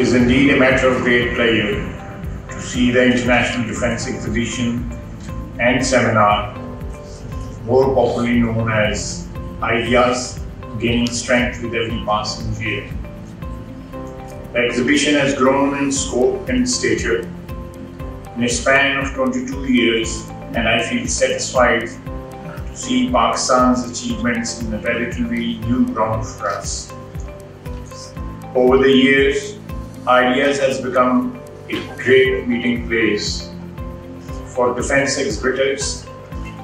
is indeed a matter of great pleasure to see the International Defence Exhibition and Seminar, more popularly known as IDEAS, gaining strength with every passing year. The exhibition has grown in scope and stature in a span of 22 years, and I feel satisfied to see Pakistan's achievements in a relatively new ground for us. Over the years, IDEAS has become a great meeting place for defense exhibitors,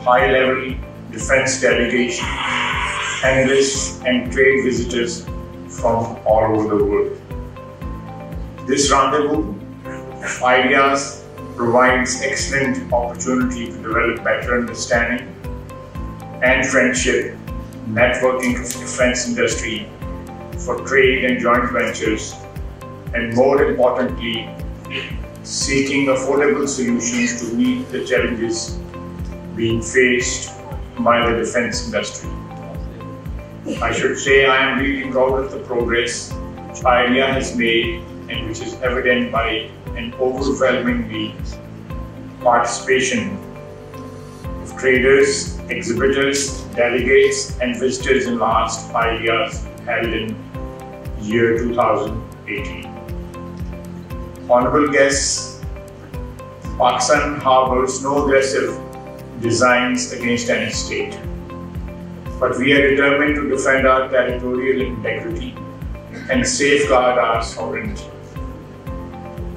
high-level defense delegations, analysts and trade visitors from all over the world. This rendezvous of ideas provides excellent opportunity to develop better understanding and friendship, networking of defense industry for trade and joint ventures, and more importantly, seeking affordable solutions to meet the challenges being faced by the defense industry. I should say I am really proud of the progress which has made and which is evident by an overwhelmingly participation of traders, exhibitors, delegates, and visitors in last IDEAS held in year 2018. Honorable guests, Pakistan harbors no aggressive designs against any state, but we are determined to defend our territorial integrity and safeguard our sovereignty.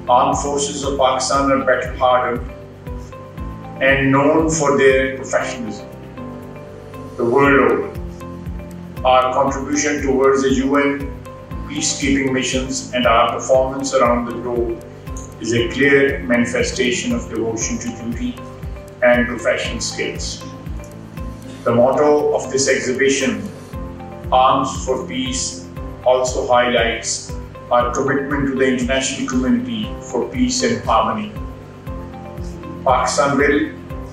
Armed forces of Pakistan are battle hardened and known for their professionalism. The world over, our contribution towards the UN peacekeeping missions and our performance around the globe is a clear manifestation of devotion to duty and professional skills. The motto of this exhibition, Arms for Peace, also highlights our commitment to the international community for peace and harmony. Pakistan will,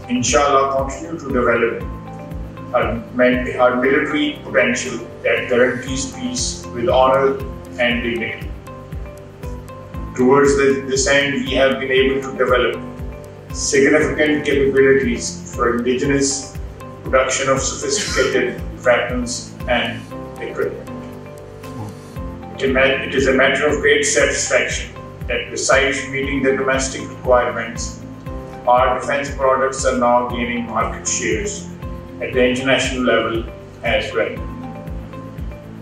inshallah, continue to develop our, military potential that guarantees peace with honor and dignity. Towards this end, we have been able to develop significant capabilities for indigenous production of sophisticated weapons and equipment. It is a matter of great satisfaction that besides meeting the domestic requirements, our defense products are now gaining market shares at the international level as well.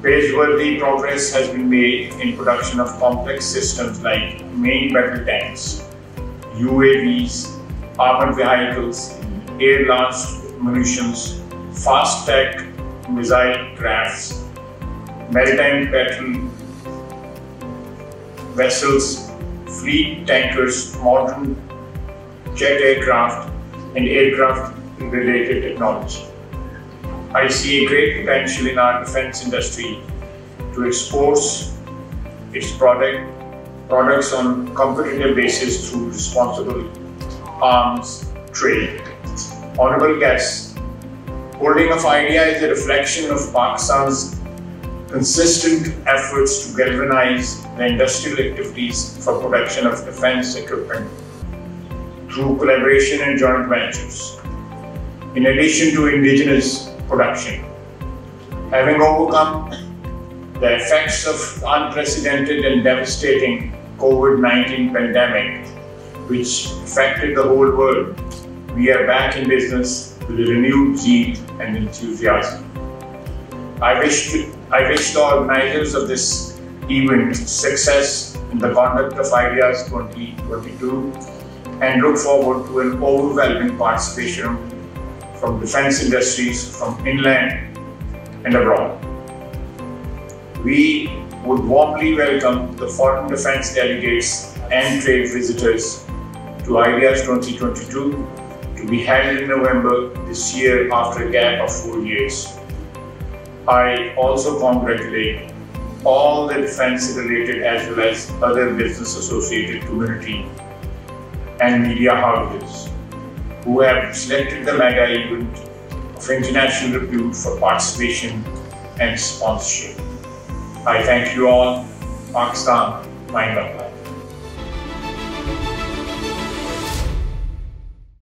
Praiseworthy progress has been made in production of complex systems like main battle tanks, UAVs, armored vehicles, air-launched munitions, fast attack missile crafts, maritime battle vessels, fleet tankers, modern jet aircraft, and aircraft related technology. I see a great potential in our defense industry to export its product, products on competitive basis through responsible arms trade. Honorable guests, holding of IDEA is a reflection of Pakistan's consistent efforts to galvanize the industrial activities for production of defense equipment through collaboration and joint ventures. In addition to indigenous production, having overcome the effects of unprecedented and devastating COVID-19 pandemic, which affected the whole world, we are back in business with a renewed zeal and enthusiasm. I wish, to, I wish the organizers of this event success in the conduct of IDEAS 2022 and look forward to an overwhelming participation from defense industries from inland and abroad. We would warmly welcome the foreign defense delegates and trade visitors to IDEAS 2022 to be held in November this year after a gap of four years. I also congratulate all the defense related as well as other business associated community and media houses who have selected the mega event of international repute for participation and sponsorship. I thank you all. Pakistan, Life.